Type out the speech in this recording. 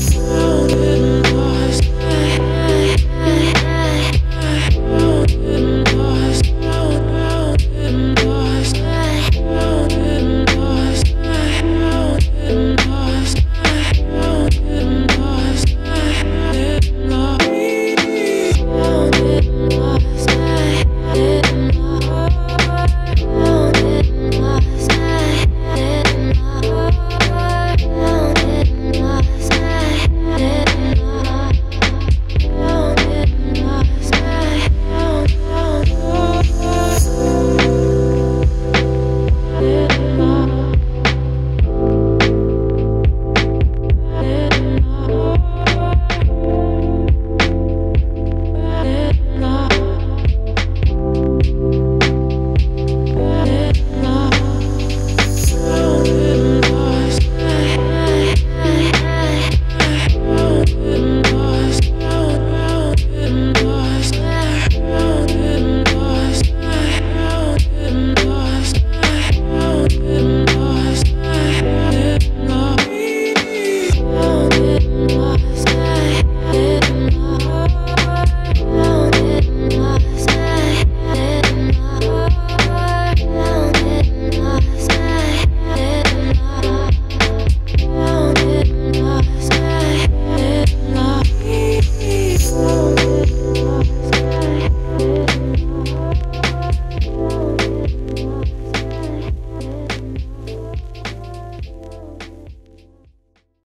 Sounded lost.